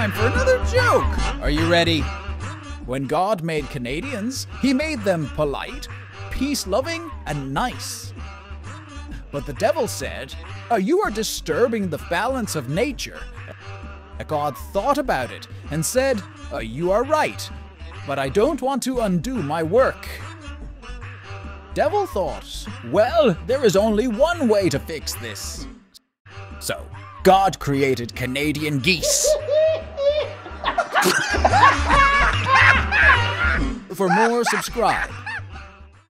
time for another joke. Are you ready? When God made Canadians, he made them polite, peace loving, and nice. But the devil said, uh, You are disturbing the balance of nature. God thought about it and said, uh, You are right, but I don't want to undo my work. Devil thought, Well, there is only one way to fix this. So, God created Canadian geese. For more, subscribe